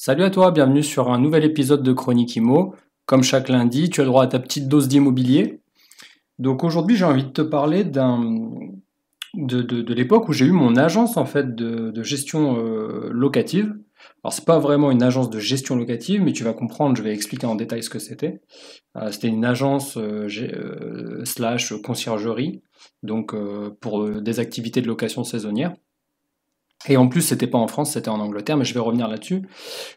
Salut à toi, bienvenue sur un nouvel épisode de Chronique Imo. Comme chaque lundi, tu as droit à ta petite dose d'immobilier. Donc aujourd'hui, j'ai envie de te parler d'un de, l'époque où j'ai eu mon agence en fait de, gestion euh, locative. Alors c'est pas vraiment une agence de gestion locative, mais tu vas comprendre, je vais expliquer en détail ce que c'était. Euh, c'était une agence euh, slash conciergerie, donc pour des activités de location saisonnière. Et en plus, c'était pas en France, c'était en Angleterre, mais je vais revenir là-dessus.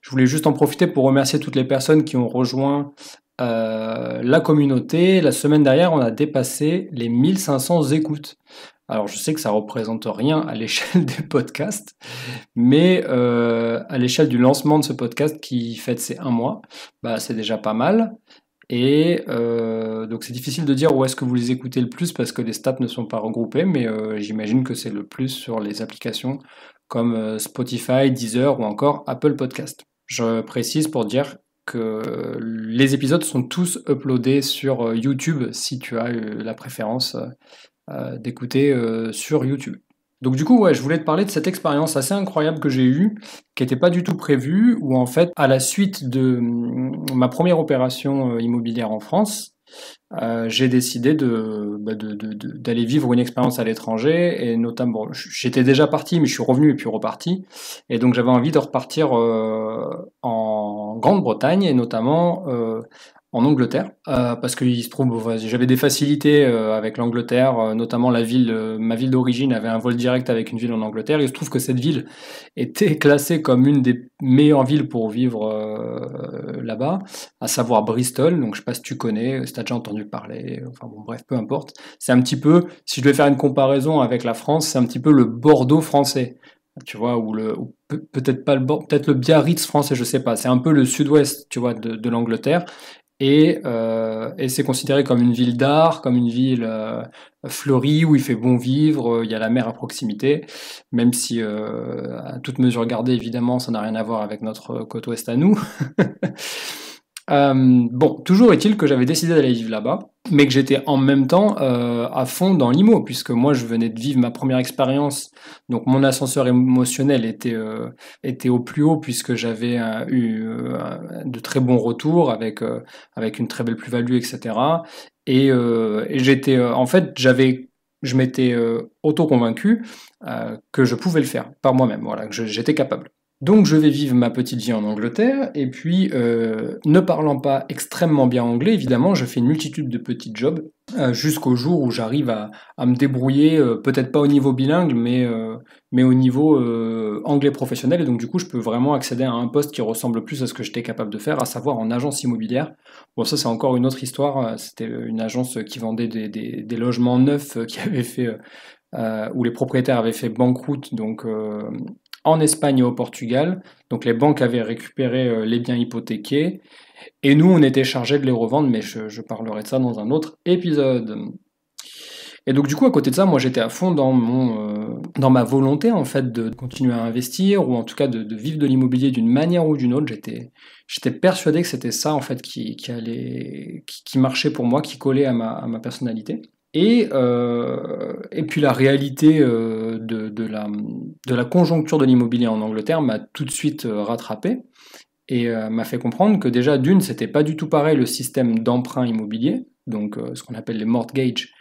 Je voulais juste en profiter pour remercier toutes les personnes qui ont rejoint euh, la communauté. La semaine dernière, on a dépassé les 1500 écoutes. Alors, je sais que ça représente rien à l'échelle des podcasts, mais euh, à l'échelle du lancement de ce podcast qui fête ses un mois, bah, c'est déjà pas mal. Et euh, donc c'est difficile de dire où est-ce que vous les écoutez le plus parce que les stats ne sont pas regroupés, mais j'imagine que c'est le plus sur les applications comme euh, Spotify, Deezer ou encore Apple Podcast. Je précise pour dire que les épisodes sont tous uploadés sur euh, YouTube si tu as la préférence euh, d'écouter sur YouTube. Donc du coup, ouais, je voulais te parler de cette expérience assez incroyable que j'ai eue, qui n'était pas du tout prévue, où en fait, à la suite de hum, ma première opération immobilière en France, euh, j'ai décidé bah, de, d'aller vivre une expérience à l'étranger et notamment j'étais déjà parti mais je suis revenu et puis reparti. Et donc j'avais envie de repartir euh, en Grande-Bretagne et notamment euh, en Angleterre, euh, parce qu'il se trouve, j'avais des facilités euh, avec l'Angleterre, euh, notamment la ville, ma ville d'origine avait un vol direct avec une ville en Angleterre. Il se trouve que cette ville était classée comme une des meilleures villes pour vivre là-bas, à savoir Bristol. Donc je sais pas si tu connais, si tu as déjà entendu parler. Enfin bon, bref, peu importe. C'est un petit peu, si je devais faire une comparaison avec la France, c'est un petit peu le Bordeaux français tu vois, ou le peut-être pas le peut-être le Biarritz français, je sais pas. C'est un peu le sud-ouest, tu vois, de l'Angleterre. Euh, et, c'est considéré comme une ville d'art, comme une ville euh, fleurie où il fait bon vivre, euh, il y a la mer à proximité, même si à toute mesure gardée évidemment ça n'a rien à voir avec notre côte ouest à nous. Euh, bon, toujours est-il que j'avais décidé d'aller vivre là-bas, mais que j'étais en même temps euh, à fond dans l'IMO, puisque moi je venais de vivre ma première expérience, donc mon ascenseur émotionnel était, euh, était au plus haut, puisque j'avais eu de très bons retours avec, avec une très belle plus-value, etc. Et, j'étais, en fait, j'avais je m'étais auto-convaincu que je pouvais le faire par moi-même, voilà, que j'étais capable. Donc je vais vivre ma petite vie en Angleterre, et puis euh, ne parlant pas extrêmement bien anglais, évidemment, je fais une multitude de petits jobs, euh, jusqu'au jour où j'arrive à, me débrouiller, euh, peut-être pas au niveau bilingue, mais, mais au niveau anglais professionnel, et donc du coup je peux vraiment accéder à un poste qui ressemble plus à ce que j'étais capable de faire, à savoir en agence immobilière. Bon ça c'est encore une autre histoire, c'était une agence qui vendait des, des logements neufs, qui avait fait... où les propriétaires avaient fait banqueroute, donc en Espagne et au Portugal. Donc les banques avaient récupéré euh, les biens hypothéqués et nous on était chargés de les revendre, mais je, parlerai de ça dans un autre épisode. Et donc du coup à côté de ça, moi j'étais à fond dans mon euh, dans ma volonté en fait de continuer à investir ou en tout cas de, vivre de l'immobilier d'une manière ou d'une autre. J'étais persuadé que c'était ça en fait qui, allait qui, marchait pour moi, qui collait à ma, à ma personnalité. Et, euh, et puis la réalité euh, de, de, la, de la conjoncture de l'immobilier en Angleterre m'a tout de suite euh, rattrapé et m'a fait comprendre que déjà d'une, c'était pas du tout pareil le système d'emprunt immobilier, donc ce qu'on appelle les mortgages.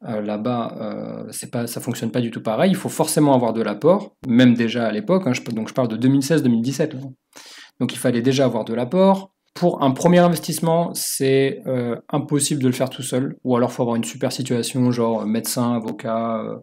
Là-bas, c'est pas, ça fonctionne pas du tout pareil. Il faut forcément avoir de l'apport, même déjà à l'époque. Hein, donc je parle de 2016-2017. Donc il fallait déjà avoir de l'apport. Pour un premier investissement, c'est euh, impossible de le faire tout seul, ou alors il faut avoir une super situation, genre médecin, avocat, euh,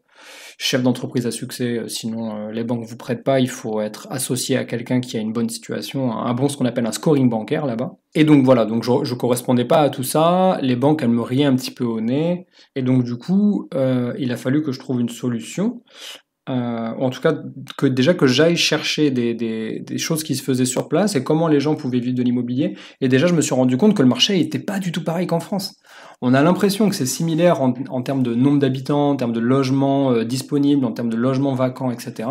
chef d'entreprise à succès, euh, sinon les banques ne vous prêtent pas, il faut être associé à quelqu'un qui a une bonne situation, un bon ce qu'on appelle un scoring bancaire là-bas. Et donc voilà, donc je, ne correspondais pas à tout ça, les banques elles me riaient un petit peu au nez, et donc du coup il a fallu que je trouve une solution. Euh, en tout cas que déjà que j'aille chercher des, choses qui se faisaient sur place et comment les gens pouvaient vivre de l'immobilier. Et déjà, je me suis rendu compte que le marché n'était pas du tout pareil qu'en France. On a l'impression que c'est similaire en, termes de nombre d'habitants, en termes de logements euh, disponibles, en termes de logements vacants, etc.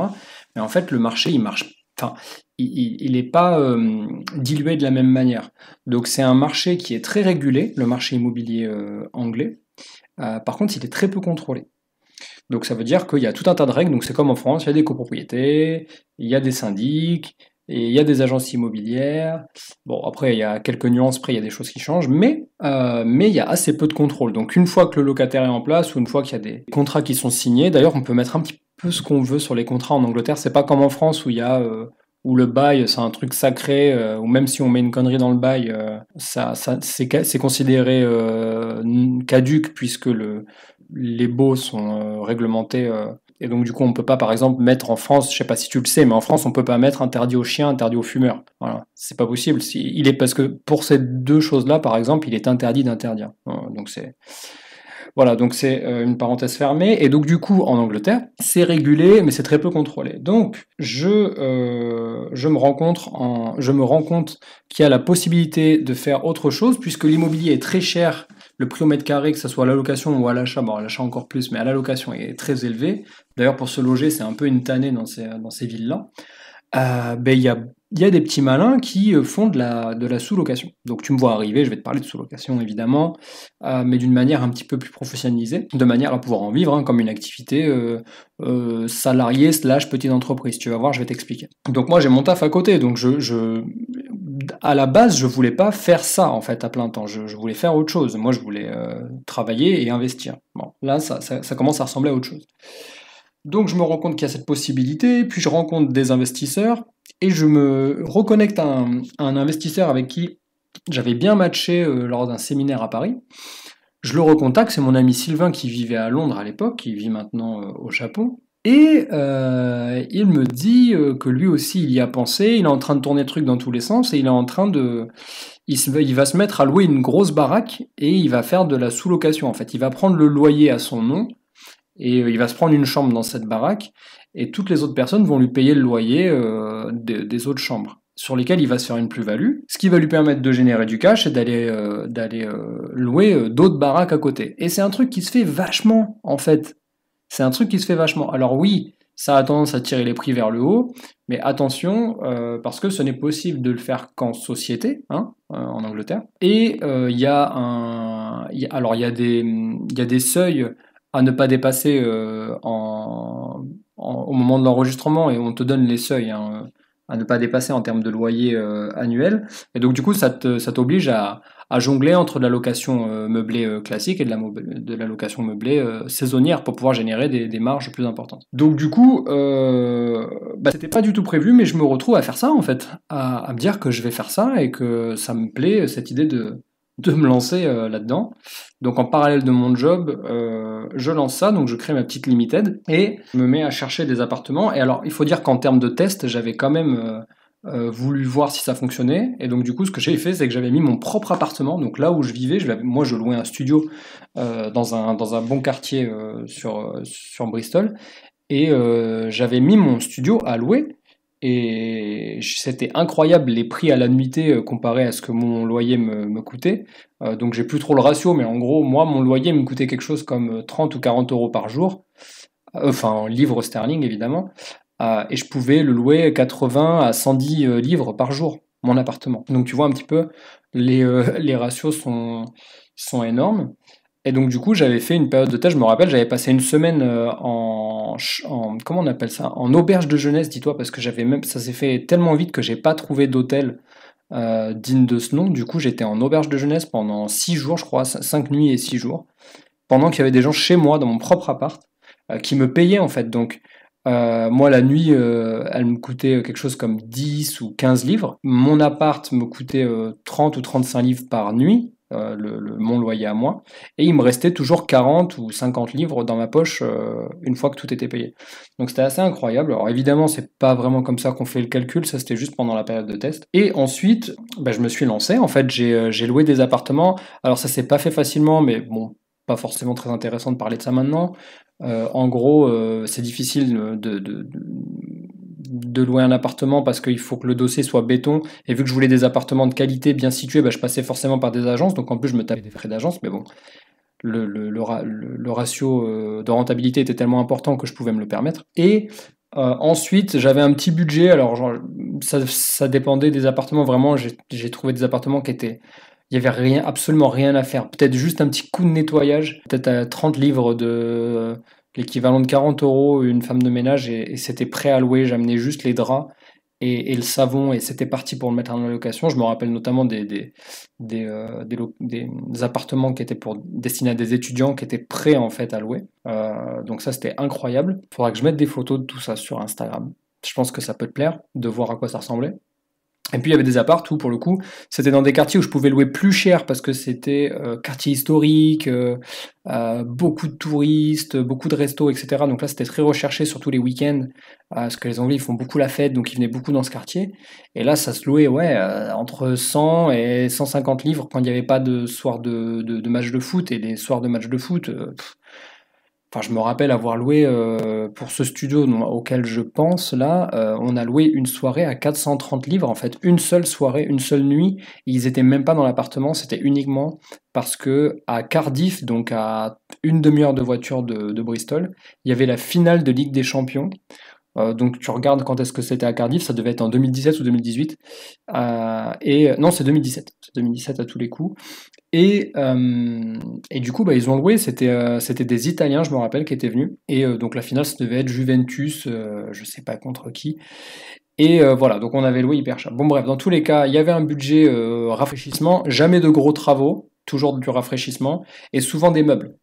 Mais en fait, le marché, il marche. Enfin, il n'est pas euh, dilué de la même manière. Donc, c'est un marché qui est très régulé, le marché immobilier anglais. par contre, il est très peu contrôlé. Donc ça veut dire qu'il y a tout un tas de règles, donc c'est comme en France, il y a des copropriétés, il y a des syndics, Et il y a des agences immobilières. Bon, après, il y a quelques nuances près, il y a des choses qui changent, mais euh, mais il y a assez peu de contrôle. Donc une fois que le locataire est en place ou une fois qu'il y a des contrats qui sont signés, d'ailleurs, on peut mettre un petit peu ce qu'on veut sur les contrats en Angleterre. C'est pas comme en France où il y a euh, où le bail c'est un truc sacré, euh, ou même si on met une connerie dans le bail, euh, ça, ça c'est considéré caduque puisque le, les baux sont réglementés. et donc du coup, on peut pas, par exemple, mettre en France, je sais pas si tu le sais, mais en France, on peut pas mettre interdit aux chiens, interdit aux fumeurs. Voilà, c'est pas possible. Il est parce que pour ces deux choses-là, par exemple, il est interdit d'interdire. Donc c'est voilà, donc c'est euh, une parenthèse fermée. Et donc du coup, en Angleterre, c'est régulé, mais c'est très peu contrôlé. Donc je, euh, je, me, rends compte je me rends compte qu'il y a la possibilité de faire autre chose, puisque l'immobilier est très cher. Le prix au mètre carré, que ce soit à la location ou à l'achat, bon à l'achat encore plus, mais à la location est très élevé. D'ailleurs, pour se loger, c'est un peu une tannée dans ces, villes-là. Euh, ben, il y a des petits malins qui euh, font de la, de la sous-location. Donc tu me vois arriver, je vais te parler de sous-location évidemment, euh, mais d'une manière un petit peu plus professionnalisée, de manière à pouvoir en vivre hein, comme une activité salariée slash petite entreprise. Tu vas voir, je vais t'expliquer. Donc moi j'ai mon taf à côté, donc je, à la base je voulais pas faire ça en fait à plein temps, je, voulais faire autre chose. Moi je voulais travailler et investir. Bon, là ça commence à ressembler à autre chose. Donc je me rends compte qu'il y a cette possibilité, puis je rencontre des investisseurs et je me reconnecte à un, investisseur avec qui j'avais bien matché euh, lors d'un séminaire à Paris. Je le recontacte, c'est mon ami Sylvain qui vivait à Londres à l'époque, qui vit maintenant euh, au Japon. Et euh, il me dit que lui aussi il y a pensé, il est en train de tourner le truc dans tous les sens et il est en train de. Il, va se mettre à louer une grosse baraque et il va faire de la sous-location en fait. Il va prendre le loyer à son nom et il va se prendre une chambre dans cette baraque et toutes les autres personnes vont lui payer le loyer euh, des, autres chambres sur lesquelles il va se faire une plus-value, ce qui va lui permettre de générer du cash et d'aller euh, euh, louer d'autres baraques à côté. Et c'est un truc qui se fait vachement en fait. C'est un truc qui se fait vachement. Alors oui, ça a tendance à tirer les prix vers le haut, mais attention, parce que ce n'est possible de le faire qu'en société, hein, en Angleterre. Et il y a un, alors il y a des, y a des seuils à ne pas dépasser en, au moment de l'enregistrement et on te donne les seuils hein, à ne pas dépasser en termes de loyer euh, annuel. Et donc du coup, ça t'oblige à, à, jongler entre la location euh, meublée euh, classique et de la, de la location meublée saisonnière pour pouvoir générer des, des, marges plus importantes. Donc du coup, bah, c'était pas du tout prévu, mais je me retrouve à faire ça en fait, à, à, me dire que je vais faire ça et que ça me plaît cette idée de, de me lancer là-dedans. Donc en parallèle de mon job, euh, je lance ça, donc je crée ma petite limited et me mets à chercher des appartements. Et alors il faut dire qu'en termes de test, j'avais quand même euh, euh, voulu voir si ça fonctionnait. Et donc du coup, ce que j'ai fait, c'est que j'avais mis mon propre appartement. Donc là où je vivais, moi je louais un studio dans, un, dans un bon quartier sur, sur Bristol. Et j'avais mis mon studio à louer. Et c'était incroyable les prix à la nuitée euh, comparé à ce que mon loyer me, coûtait. Euh, donc j'ai plus trop le ratio, mais en gros, moi, mon loyer me coûtait quelque chose comme 30 ou 40 euros par jour. Enfin, en livres sterling, évidemment. Euh, et je pouvais le louer 80 à 110 livres par jour, mon appartement. Donc tu vois un petit peu, les, les ratios sont, sont énormes. Et donc du coup, j'avais fait une période de je me rappelle, j'avais passé une semaine euh, en, comment on appelle ça, en auberge de jeunesse, dis-toi, parce que j'avais même, ça s'est fait tellement vite que j'ai pas trouvé d'hôtel euh, digne de ce nom. Du coup, j'étais en auberge de jeunesse pendant six jours, je crois, cinq nuits et six jours, pendant qu'il y avait des gens chez moi dans mon propre appart euh, qui me payaient en fait. Donc moi, la nuit, elle me coûtait quelque chose comme 10 ou 15 livres. Mon appart me coûtait 30 ou 35 livres par nuit. Euh, le, mon loyer à moi, et il me restait toujours 40 ou 50 livres dans ma poche euh, une fois que tout était payé. Donc c'était assez incroyable. Alors évidemment, c'est pas vraiment comme ça qu'on fait le calcul, ça c'était juste pendant la période de test. Et ensuite, bah, je me suis lancé. En fait, j'ai euh, loué des appartements. Alors ça s'est pas fait facilement, mais bon, pas forcément très intéressant de parler de ça maintenant. en gros, c'est difficile de, louer un appartement parce qu'il faut que le dossier soit béton. Et vu que je voulais des appartements de qualité bien situés, bah, je passais forcément par des agences. Donc en plus, je me tapais des frais d'agence. Mais bon, le, le, ratio euh, de rentabilité était tellement important que je pouvais me le permettre. Et euh, ensuite, j'avais un petit budget. Alors, ça, dépendait des appartements. Vraiment, j'ai trouvé des appartements qui étaient. Il n'y avait rien, absolument rien à faire. Peut-être juste un petit coup de nettoyage. Peut-être à 30 livres de, l'équivalent de 40 euros une femme de ménage et, c'était prêt à louer. J'amenais juste les draps et, le savon, et c'était parti pour le mettre en location. Je me rappelle notamment des, des, des, euh, des, appartements qui étaient pour, destinés à des étudiants qui étaient prêts en fait à louer. Euh, donc ça, c'était incroyable. Il faudra que je mette des photos de tout ça sur Instagram. Je pense que ça peut te plaire de voir à quoi ça ressemblait. Et puis il y avait des apparts où pour le coup c'était dans des quartiers où je pouvais louer plus cher parce que c'était euh, quartier historique, euh, euh, beaucoup de touristes, beaucoup de restos, etc. Donc là c'était très recherché surtout les week-ends parce que les Anglais ils font beaucoup la fête donc ils venaient beaucoup dans ce quartier. Et là ça se louait ouais entre 100 et 150 livres quand il n'y avait pas de soir de, de, match de foot et les soirs de match de foot. Enfin, je me rappelle avoir loué euh, pour ce studio auquel je pense là, euh, on a loué une soirée à 430 livres, en fait, une seule soirée, une seule nuit. ils étaient même pas dans l'appartement, c'était uniquement parce que à Cardiff, donc à une demi-heure de voiture de, Bristol, il y avait la finale de Ligue des Champions. Euh, donc tu regardes quand est-ce que c'était à Cardiff, ça devait être en 2017 ou 2018. et non, c'est 2017, c'est 2017 à tous les coups. Et, euh, et, du coup, bah, ils ont loué, c'était euh, c'était des Italiens, je me rappelle, qui étaient venus. Et euh, donc la finale, ça devait être Juventus, je sais pas contre qui. Et voilà, donc on avait loué hyper cher. Bon bref, dans tous les cas, il y avait un budget rafraîchissement, jamais de gros travaux, toujours du rafraîchissement, et souvent des meubles.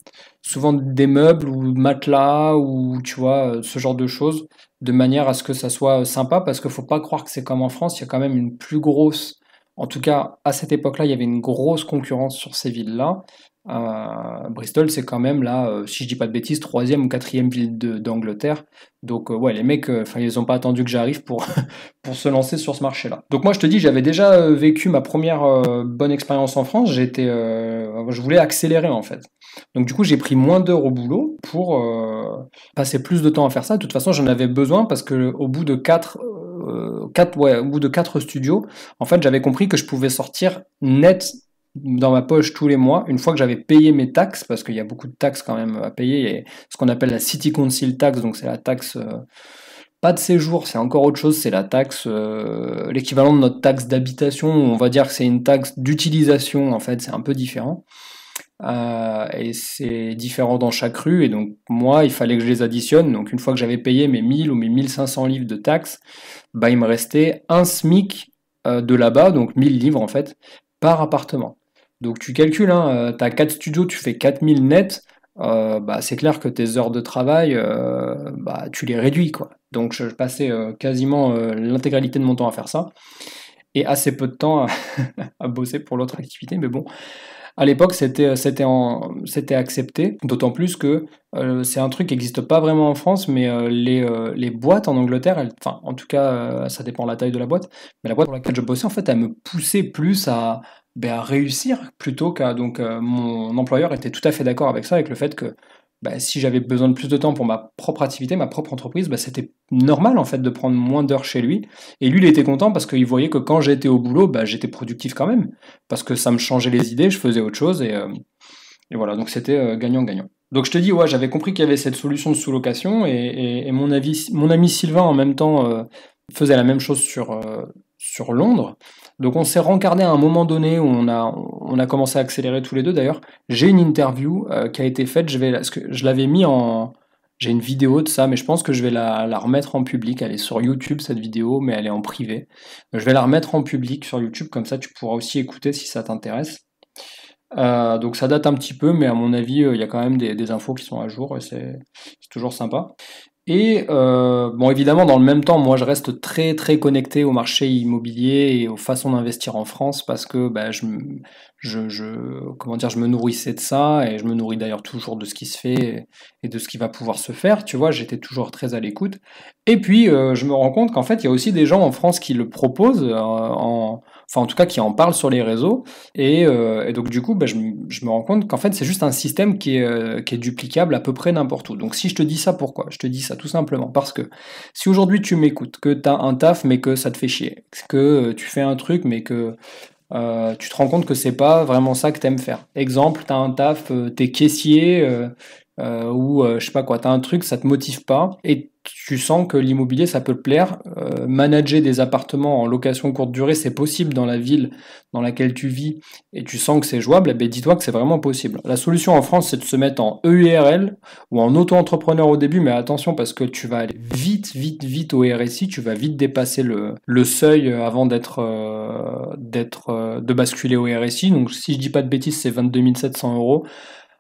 Souvent des meubles ou matelas, ou tu vois, ce genre de choses, de manière à ce que ça soit sympa, parce qu'il faut pas croire que c'est comme en France, il y a quand même une plus grosse en tout cas, à cette époque-là, il y avait une grosse concurrence sur ces villes-là. Euh, Bristol, c'est quand même là, euh, si je dis pas de bêtises, troisième ou quatrième ville d'Angleterre. Donc euh, ouais, les mecs, enfin ils n'ont pas attendu que j'arrive pour, pour se lancer sur ce marché-là. Donc moi je te dis, j'avais déjà vécu ma première bonne expérience en France. J'étais, je voulais accélérer en fait. Donc du coup j'ai pris moins d'heures au boulot pour passer plus de temps à faire ça. De toute façon j'en avais besoin parce que au bout de quatre ouais, au bout de quatre studios, en fait, j'avais compris que je pouvais sortir net dans ma poche tous les mois, une fois que j'avais payé mes taxes, parce qu'il y a beaucoup de taxes quand même à payer, et ce qu'on appelle la City Council Tax, donc c'est la taxe, euh, pas de séjour, c'est encore autre chose, c'est la taxe, euh, l'équivalent de notre taxe d'habitation, on va dire que c'est une taxe d'utilisation, en fait, c'est un peu différent. Euh, et c'est différent dans chaque rue, et donc moi, il fallait que je les additionne, donc une fois que j'avais payé mes 1000 ou mes 1500 livres de taxes, bah, il me restait un SMIC de là-bas, donc 1000 livres en fait, par appartement. Donc tu calcules, tu as 4 studios, tu fais 4000 nets, euh, bah, c'est clair que tes heures de travail, euh, bah, tu les réduis. Quoi. Donc je passais euh, quasiment l'intégralité de mon temps à faire ça, et assez peu de temps à, bosser pour l'autre activité, mais bon. À l'époque, c'était, c'était, accepté, d'autant plus que c'est un truc qui n'existe pas vraiment en France, mais les, les, boîtes en Angleterre, enfin, en tout cas, ça dépend de la taille de la boîte, mais la boîte pour laquelle je bossais, en fait, elle me poussait plus à, ben, à réussir plutôt qu'à donc euh, mon employeur était tout à fait d'accord avec ça avec le fait que ben, si j'avais besoin de plus de temps pour ma propre activité, ma propre entreprise, ben, c'était normal en fait de prendre moins d'heures chez lui. Et lui, il était content parce qu'il voyait que quand j'étais au boulot, ben, j'étais productif quand même parce que ça me changeait les idées, je faisais autre chose et, euh, voilà. Donc c'était euh, gagnant-gagnant. Donc je te dis, ouais, j'avais compris qu'il y avait cette solution de sous-location et, mon, ami Sylvain en même temps faisait la même chose sur, sur Londres. Donc on s'est rencardé à un moment donné où on a, on a commencé à accélérer tous les deux d'ailleurs. J'ai une interview euh, qui a été faite, je, vais, que je l'avais mis en... J'ai une vidéo de ça, mais je pense que je vais la, la, remettre en public. Elle est sur YouTube cette vidéo, mais elle est en privé. Je vais la remettre en public sur YouTube, comme ça tu pourras aussi écouter si ça t'intéresse. Euh, donc ça date un petit peu, mais à mon avis, euh, il y a quand même des, des infos qui sont à jour et c'est toujours sympa. Et euh, bon, évidemment, dans le même temps, moi, je reste très très connecté au marché immobilier et aux façons d'investir en France parce que bah, je, je, comment dire, je me nourrissais de ça et je me nourris d'ailleurs toujours de ce qui se fait et de ce qui va pouvoir se faire. Tu vois, j'étais toujours très à l'écoute. Et puis, euh, je me rends compte qu'en fait, il y a aussi des gens en France qui le proposent euh, en enfin en tout cas qui en parlent sur les réseaux. Et, euh, donc du coup, bah, je, me rends compte qu'en fait c'est juste un système qui est, qui est duplicable à peu près n'importe où. Donc si je te dis ça, pourquoi? Je te dis ça tout simplement parce que si aujourd'hui tu m'écoutes, que tu as un taf mais que ça te fait chier, que tu fais un truc mais que tu te rends compte que c'est pas vraiment ça que tu aimes faire. Exemple, tu as un taf, tu es caissier, ou je sais pas quoi, tu as un truc, ça te motive pas, tu sens que l'immobilier, ça peut te plaire. Euh, manager des appartements en location courte durée, c'est possible dans la ville dans laquelle tu vis et tu sens que c'est jouable, eh ben, dis-toi que c'est vraiment possible. La solution en France, c'est de se mettre en EURL ou en auto-entrepreneur au début, mais attention parce que tu vas aller vite, vite, vite au RSI, tu vas vite dépasser le, seuil avant d'être, euh, euh, de basculer au RSI. Donc si je dis pas de bêtises, c'est 22 700 euros.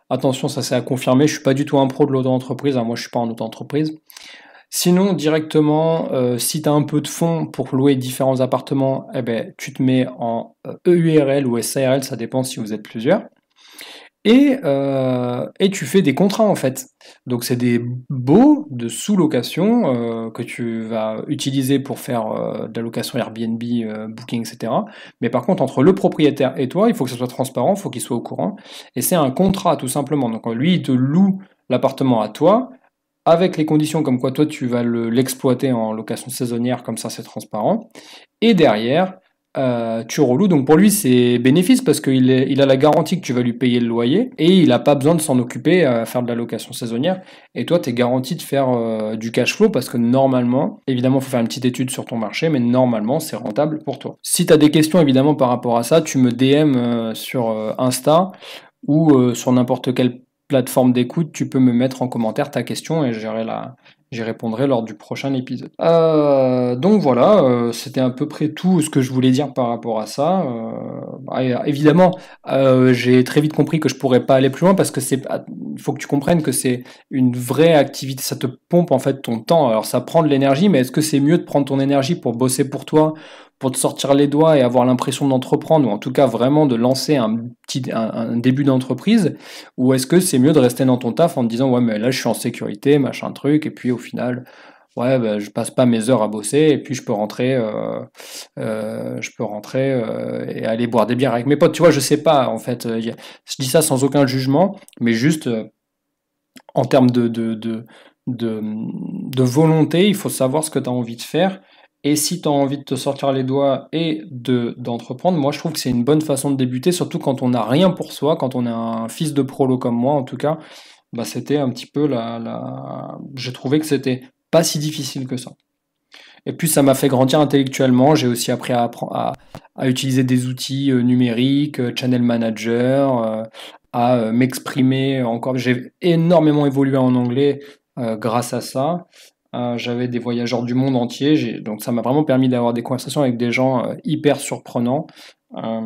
Attention, ça c'est à confirmer. Je suis pas du tout un pro de l'auto-entreprise. Hein. Moi, je suis pas en auto-entreprise. Sinon, directement, euh, si tu as un peu de fonds pour louer différents appartements, eh ben, tu te mets en EURL ou SARL, ça dépend si vous êtes plusieurs. Et, euh, et tu fais des contrats en fait. Donc c'est des baux de sous-location euh, que tu vas utiliser pour faire de la location Airbnb, Booking, etc. Mais par contre, entre le propriétaire et toi, il faut que ce soit transparent, il faut qu'il soit au courant. Et c'est un contrat tout simplement. Donc lui, il te loue l'appartement à toi avec les conditions comme quoi toi tu vas l'exploiter en location saisonnière, comme ça c'est transparent. Et derrière, euh, tu reloues. Donc pour lui, c'est bénéfice parce qu'il il a la garantie que tu vas lui payer le loyer et il n'a pas besoin de s'en occuper à faire de la location saisonnière. Et toi, tu es garanti de faire euh, du cash flow parce que normalement, évidemment, il faut faire une petite étude sur ton marché, mais normalement, c'est rentable pour toi. Si tu as des questions évidemment par rapport à ça, tu me DM euh, sur Insta ou sur n'importe quel plateforme d'écoute, tu peux me mettre en commentaire ta question et la, j'y répondrai lors du prochain épisode. Euh, donc voilà, euh, c'était à peu près tout ce que je voulais dire par rapport à ça. Euh, bah, évidemment, j'ai très vite compris que je pourrais pas aller plus loin parce que c'est, faut que tu comprennes que c'est une vraie activité. Ça te pompe en fait ton temps. Alors ça prend de l'énergie, mais est-ce que c'est mieux de prendre ton énergie pour bosser pour toi, pour te sortir les doigts et avoir l'impression d'entreprendre, ou en tout cas vraiment de lancer un petit un, début d'entreprise, ou est-ce que c'est mieux de rester dans ton taf en te disant ouais mais là je suis en sécurité, machin truc, et puis au final ouais bah, je passe pas mes heures à bosser et puis je peux rentrer euh, euh, je peux rentrer euh, et aller boire des bières avec mes potes. Tu vois je sais pas en fait je dis ça sans aucun jugement mais juste en termes de de, de, de, de volonté il faut savoir ce que tu as envie de faire et si tu as envie de te sortir les doigts et de d'entreprendre, moi je trouve que c'est une bonne façon de débuter, surtout quand on n'a rien pour soi, quand on est un fils de prolo comme moi en tout cas, bah c'était un petit peu la. J'ai trouvé que c'était pas si difficile que ça. Et puis ça m'a fait grandir intellectuellement, j'ai aussi appris à, à, à, utiliser des outils euh, numériques, euh, Channel Manager, euh, à m'exprimer encore. J'ai énormément évolué en anglais grâce à ça. Euh, j'avais des voyageurs du monde entier, donc ça m'a vraiment permis d'avoir des conversations avec des gens euh, hyper surprenants. Euh,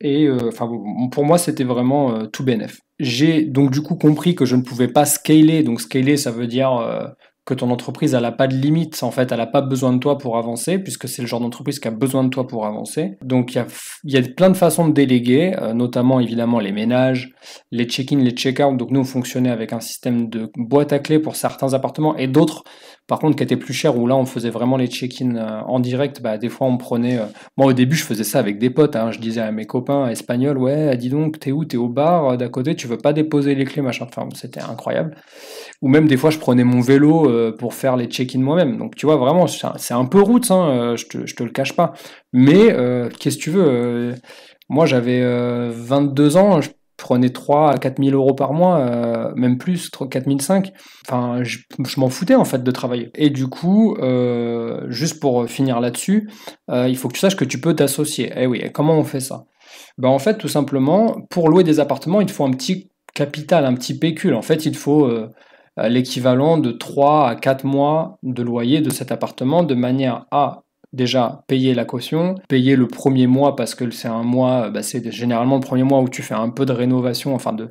et enfin, pour moi, c'était vraiment tout bénef. J'ai donc du coup compris que je ne pouvais pas scaler. Donc scaler, ça veut dire que ton entreprise elle n'a pas de limite, en fait, elle n'a pas besoin de toi pour avancer, puisque c'est le genre d'entreprise qui a besoin de toi pour avancer. Donc il y a, y a, plein de façons de déléguer, euh, notamment évidemment les ménages, les check-in, les check-out. Donc nous on fonctionnait avec un système de boîte à clés pour certains appartements et d'autres par contre, qui était plus cher, où là, on faisait vraiment les check-in euh, en direct, bah, des fois, on prenait. Euh, moi, au début, je faisais ça avec des potes. Hein. Je disais à mes copains espagnols, ouais, dis donc, t'es où? T'es au bar euh, d'à côté, tu veux pas déposer les clés, machin. Enfin, c'était incroyable. Ou même, des fois, je prenais mon vélo pour faire les check-in moi-même. Donc, tu vois, vraiment, c'est un peu route, hein, je, te, je te le cache pas. Mais, qu'est-ce que tu veux Moi, j'avais 22 ans, prenais 3 à 4 000 euros par mois, euh, même plus, 4 500. Enfin, je, m'en foutais en fait de travailler. Et du coup, euh, juste pour finir là-dessus, euh, il faut que tu saches que tu peux t'associer. Eh oui, comment on fait ça? Ben, En fait, tout simplement, pour louer des appartements, il te faut un petit capital, un petit pécule. En fait, il faut l'équivalent de 3 à 4 mois de loyer de cet appartement de manière à déjà payer la caution, payer le premier mois parce que c'est un mois, bah, c'est généralement le premier mois où tu fais un peu de rénovation, enfin de,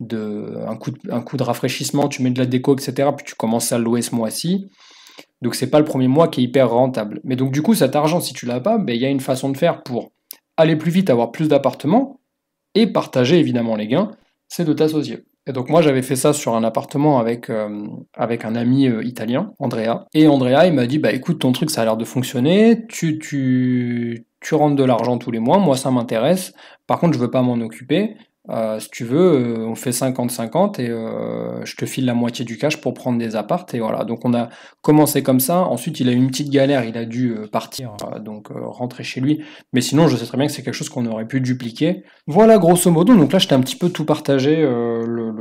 de, un, coup de, rafraîchissement, tu mets de la déco, etc. Puis tu commences à louer ce mois-ci. Donc c'est pas le premier mois qui est hyper rentable. Mais donc du coup cet argent, si tu l'as pas, ben, il y a une façon de faire pour aller plus vite, avoir plus d'appartements et partager évidemment les gains, c'est de t'associer. Et donc moi j'avais fait ça sur un appartement avec, euh, avec un ami euh, italien, Andrea. Et Andrea il m'a dit bah écoute ton truc ça a l'air de fonctionner, tu, tu, tu rentres de l'argent tous les mois, moi ça m'intéresse, par contre je veux pas m'en occuper, euh, si tu veux, euh, on fait 50-50 et euh, je te file la moitié du cash pour prendre des appartes. Et voilà, donc on a commencé comme ça. Ensuite, il a eu une petite galère, il a dû partir, donc rentrer chez lui. Mais sinon, je sais très bien que c'est quelque chose qu'on aurait pu dupliquer. Voilà, grosso modo. Donc là, je t'ai un petit peu tout partagé. Le,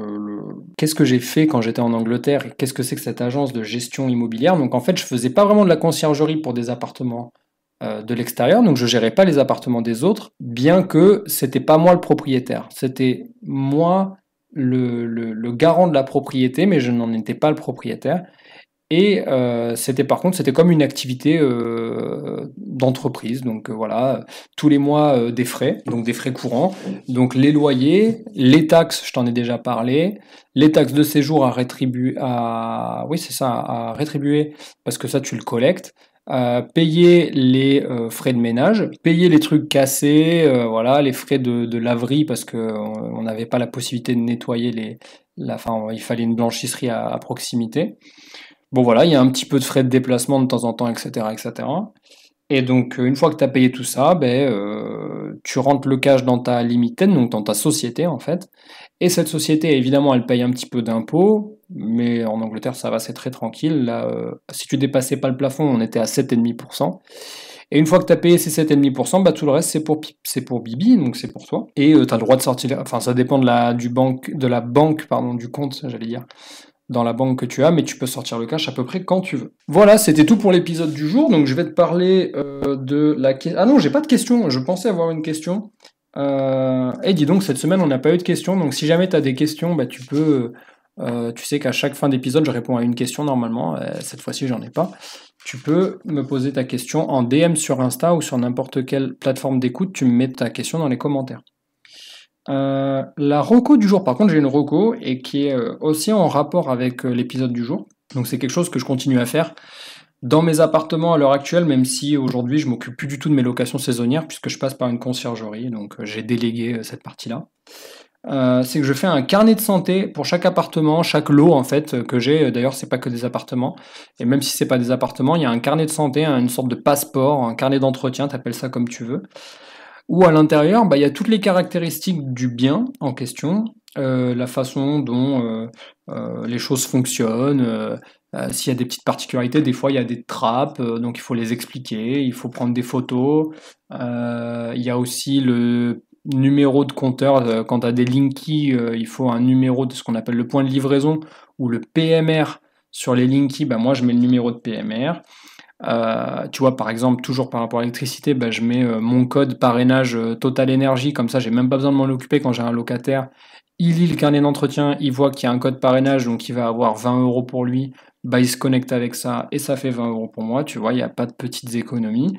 qu'est-ce que j'ai fait quand j'étais en Angleterre et qu'est-ce que c'est que cette agence de gestion immobilière. Donc en fait, je faisais pas vraiment de la conciergerie pour des appartements euh, de l'extérieur, donc je gérais pas les appartements des autres, bien que c'était pas moi le propriétaire, c'était moi le, le, garant de la propriété, mais je n'en étais pas le propriétaire. Et euh, c'était par contre, c'était comme une activité euh, d'entreprise. Donc euh, voilà, tous les mois des frais, donc des frais courants. Donc les loyers, les taxes, je t'en ai déjà parlé, les taxes de séjour à rétribuer, à oui c'est ça, à rétribuer parce que ça tu le collectes. Payer les frais de ménage, payer les trucs cassés, voilà, les frais de, laverie parce que on n'avait pas la possibilité de nettoyer les, il fallait une blanchisserie à proximité. Bon voilà, il y a un petit peu de frais de déplacement de temps en temps, etc. etc. Et donc euh, une fois que tu as payé tout ça, ben, euh, tu rentres le cash dans ta limited, donc dans ta société en fait. Et cette société, évidemment, elle paye un petit peu d'impôts, mais en Angleterre, ça va, c'est très tranquille. Là, euh, si tu dépassais pas le plafond, on était à 7,5%. Et une fois que tu as payé ces 7,5%, bah, tout le reste, c'est pour, c'est pour Bibi, donc c'est pour toi. Et tu as le droit de sortir, enfin, ça dépend de la, banque, de la banque, pardon, du compte, j'allais dire dans la banque que tu as, mais tu peux sortir le cash à peu près quand tu veux. Voilà, c'était tout pour l'épisode du jour. Donc je vais te parler euh, de la question. Ah non, j'ai pas de question. Je pensais avoir une question. Euh... Et dis donc, cette semaine, on n'a pas eu de questions. Donc si jamais tu as des questions, bah, tu peux. Euh, tu sais qu'à chaque fin d'épisode, je réponds à une question normalement. Euh, cette fois-ci, j'en ai pas. Tu peux me poser ta question en DM sur Insta ou sur n'importe quelle plateforme d'écoute. Tu me mets ta question dans les commentaires. La reco du jour, par contre, j'ai une reco et qui est aussi en rapport avec l'épisode du jour. Donc c'est quelque chose que je continue à faire dans mes appartements à l'heure actuelle, même si aujourd'hui je m'occupe plus du tout de mes locations saisonnières puisque je passe par une conciergerie, donc j'ai délégué cette partie-là. c'est que je fais un carnet de santé pour chaque appartement, chaque lot en fait que j'ai. D'ailleurs, c'est pas que des appartements. Et même si c'est pas des appartements, il y a un carnet de santé, une sorte de passeport, un carnet d'entretien, t'appelles ça comme tu veux où à l'intérieur, bah, il y a toutes les caractéristiques du bien en question, euh, la façon dont euh, euh, les choses fonctionnent, s'il y a des petites particularités, des fois il y a des trappes, donc il faut les expliquer, il faut prendre des photos. il y a aussi le numéro de compteur, quand tu as des Linky, il faut un numéro de ce qu'on appelle le point de livraison, ou le PMR sur les Linky, bah, moi je mets le numéro de PMR. Euh, tu vois, par exemple, toujours par rapport à l'électricité, bah, je mets euh, mon code parrainage euh, Total Énergie, comme ça, j'ai même pas besoin de m'en occuper quand j'ai un locataire. Il lit le carnet d'entretien, il voit qu'il y a un code parrainage, donc il va avoir 20 euros pour lui. Bah, il se connecte avec ça et ça fait 20 euros pour moi. Tu vois, il n'y a pas de petites économies.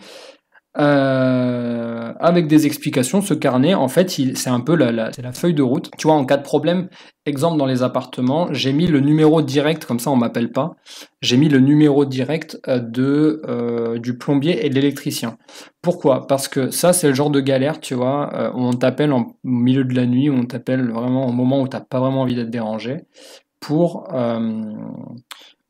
Euh, avec des explications. Ce carnet, en fait, c'est un peu la, la, feuille de route. Tu vois, en cas de problème, exemple dans les appartements, j'ai mis le numéro direct, comme ça on m'appelle pas. J'ai mis le numéro direct euh, de euh, du plombier et de l'électricien. Pourquoi? Parce que ça, c'est le genre de galère, tu vois, où on t'appelle en milieu de la nuit, où on t'appelle vraiment au moment où t'as pas vraiment envie d'être dérangé, pour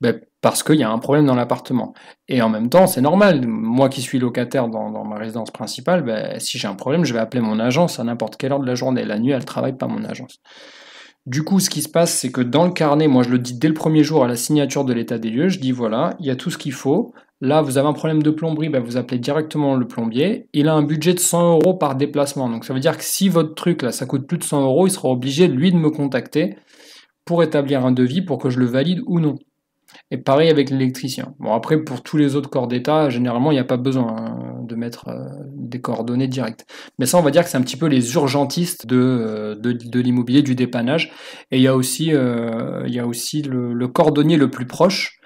ben, parce qu'il y a un problème dans l'appartement. Et en même temps, c'est normal. Moi qui suis locataire dans, ma résidence principale, ben, si j'ai un problème, je vais appeler mon agence à n'importe quelle heure de la journée. La nuit, elle travaille pas mon agence. Du coup, ce qui se passe, c'est que dans le carnet, moi je le dis dès le premier jour à la signature de l'état des lieux, je dis voilà, il y a tout ce qu'il faut. Là, vous avez un problème de plomberie, ben, vous appelez directement le plombier. Il a un budget de 100 euros par déplacement. Donc ça veut dire que si votre truc, là, ça coûte plus de 100 euros, il sera obligé, lui, de me contacter pour établir un devis pour que je le valide ou non. Et pareil avec l'électricien. Bon, après, pour tous les autres corps d'État, généralement, il n'y a pas besoin hein, de mettre euh, des coordonnées directes. Mais ça, on va dire que c'est un petit peu les urgentistes de, euh, de, l'immobilier, du dépannage. Et il y a aussi, euh, il y a aussi le, cordonnier le plus proche.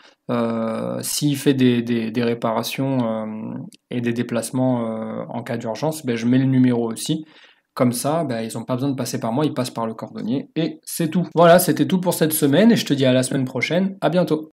S'il fait des, des, réparations et des déplacements en cas d'urgence, ben, je mets le numéro aussi. Comme ça, ben, ils n'ont pas besoin de passer par moi, ils passent par le cordonnier et c'est tout. Voilà, c'était tout pour cette semaine et je te dis à la semaine prochaine. À bientôt.